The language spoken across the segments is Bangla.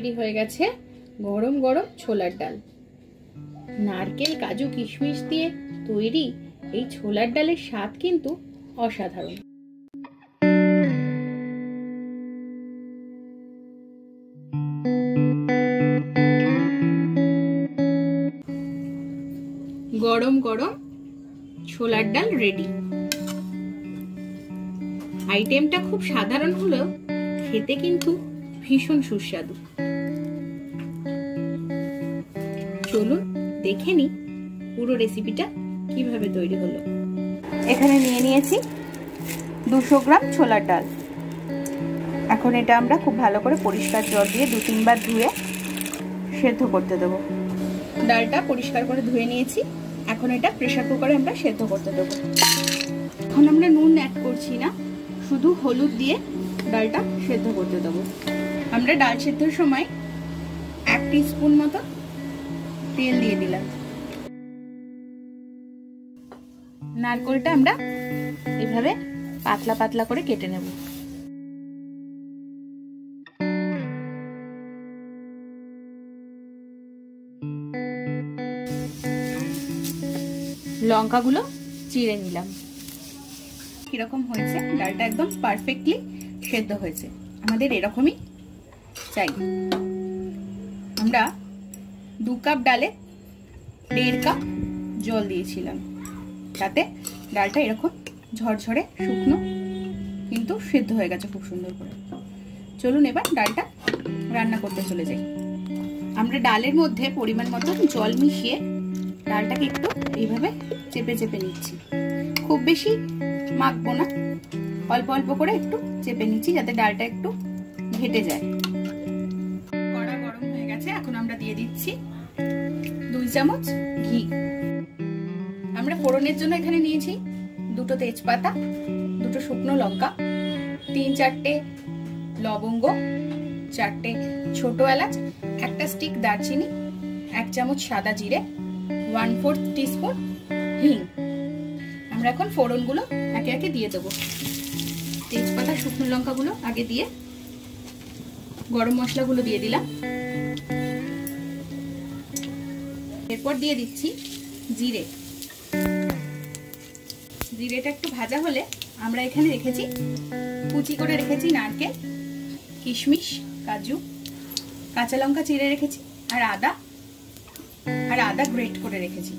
তৈরি হয়ে গেছে গরম গরম ছোলার ডাল। নারকেল, কাজু, কিশমিশ দিয়ে তৈরি এই ছোলার ডালের স্বাদ কিন্তু অসাধারণ। গরম গরম ছোলার ডাল রেডি আইটেমটা খুব সাধারণ হলেও খেতে কিন্তু ভীষণ সুস্বাদু। চলুন দেখে নি পুরো রেসিপিটা কীভাবে তৈরি হলো। এখানে নিয়ে নিয়েছি দুশো গ্রাম ছোলার ডাল। এখন এটা আমরা খুব ভালো করে পরিষ্কার জল দিয়ে দু তিনবার ধুয়ে সেদ্ধ করতে দেবো। ডালটা পরিষ্কার করে ধুয়ে নিয়েছি। এখন এটা প্রেশার কুকারে আমরা সেদ্ধ করতে দেবো। এখন আমরা নুন অ্যাড করছি না, শুধু হলুদ দিয়ে ডালটা সেদ্ধ করতে দেবো। আমরা ডাল সেদ্ধর সময় এক স্পুন মতো তেল দিয়ে দিলাম। নারকলটা আমরা এভাবে পাতলা পাতলা করে কেটে নেব। লঙ্কাগুলো চিড়ে নিলাম। কীরকম হয়েছে? ডালটা একদম পারফেক্টলি সেদ্ধ হয়েছে। আমাদের এরকমই চাই। আমরা দু কাপ ডালে দেড় কাপ জল দিয়েছিলাম। তাতে ডালটা এরকম ঝরঝরে শুকনো কিন্তু সেদ্ধ হয়ে গেছে খুব সুন্দর করে। চলুন এবার ডালটা রান্না করতে চলে যাই। আমরা ডালের মধ্যে পরিমাণ মতো জল মিশিয়ে ডালটাকে একটু এইভাবে চেপে চেপে নিচ্ছি। খুব বেশি মাখবো না। অল্প অল্প করে একটু চেপে নিচ্ছি যাতে ডালটা একটু ঘেটে যায়। কড়া গরম হয়ে গেছে, এখন আমরা দিয়ে দিচ্ছি চামচ ঘি। আমরা ফোড়নের জন্য এখানে নিয়েছি দুটো তেজপাতা, দুটো শুকনো লঙ্কা, তিন চারটে লবঙ্গ, চারটে ছোট এলাচ, একটা স্টিক দারচিনি, এক চামচ সাদা জিরে ওয়ান ফোর্থ টিস্পুন হিং। আমরা এখন ফোড়নগুলো একে একে দিয়ে দেবো। তেজপাতা, শুকনো লঙ্কাগুলো আগে দিয়ে গরম মশলাগুলো দিয়ে দিলাম। এরপর দিয়ে দিচ্ছি জিরে। জিরেটা একটু ভাজা হলে আমরা এখানে রেখেছি, কুচি করে রেখেছি নারকেল, কিশমিশ, কাজু, কাঁচা লঙ্কা চিড়ে রেখেছি, আর আদা আর আদা গ্রেট করে রেখেছি।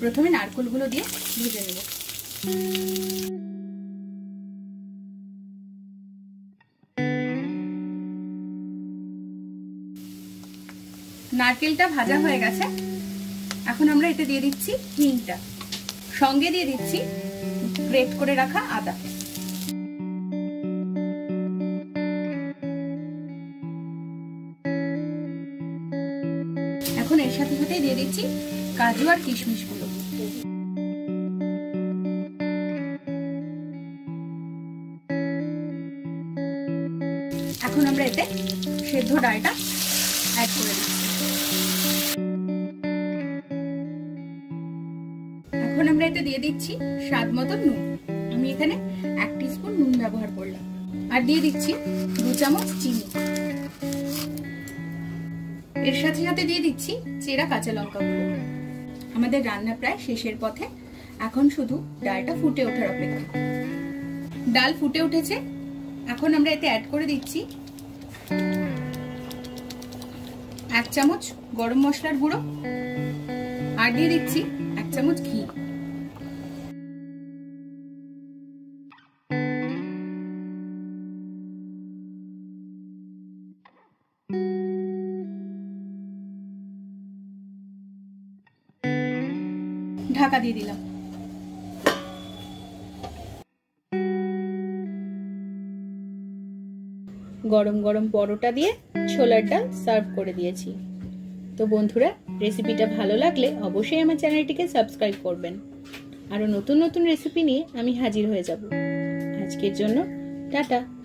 প্রথমে নারকেলগুলো দিয়ে ভেজে নেব। নারকেলটা ভাজা হয়ে গেছে। এখন আমরা এতে দিয়ে দিচ্ছি হিংটা। সঙ্গে দিয়ে দিচ্ছি গ্রেট করে রাখা আদা। এখন এর সাথে সাথে দিয়ে দিচ্ছি কাজু আর কিশমিশগুলো এখন আমরা এতে সেদ্ধ ডালটা অ্যাড করে দিচ্ছি। এখন আমরা এতে দিয়ে দিচ্ছি স্বাদ মতো নুন। আমি এখানে এক স্পুন নুন ব্যবহার করলাম। আর দিয়ে দিচ্ছি দু চামচ চিনি। এর সাথে সাথে দিয়ে দিচ্ছি চেরা কাঁচা লঙ্কাগুলো। আমাদের রান্না প্রায় শেষের পথে। এখন শুধু ডালটা ফুটে ওঠার অপেক্ষা। ডাল ফুটে উঠেছে। এখন আমরা এতে অ্যাড করে দিচ্ছি এক চামচ গরম মশলার গুঁড়ো। আর দিয়ে দিচ্ছি এক চামচ ঘি। ঢাকা দিয়ে দিলাম। গরম গরম পরোটা দিয়ে ছোলার ডাল সার্ভ করে দিয়েছি। তো বন্ধুরা, রেসিপিটা ভালো লাগলে অবশ্যই আমার চ্যানেলটিকে সাবস্ক্রাইব করবেন। আরও নতুন নতুন রেসিপি নিয়ে আমি হাজির হয়ে যাব। আজকের জন্য টাটা।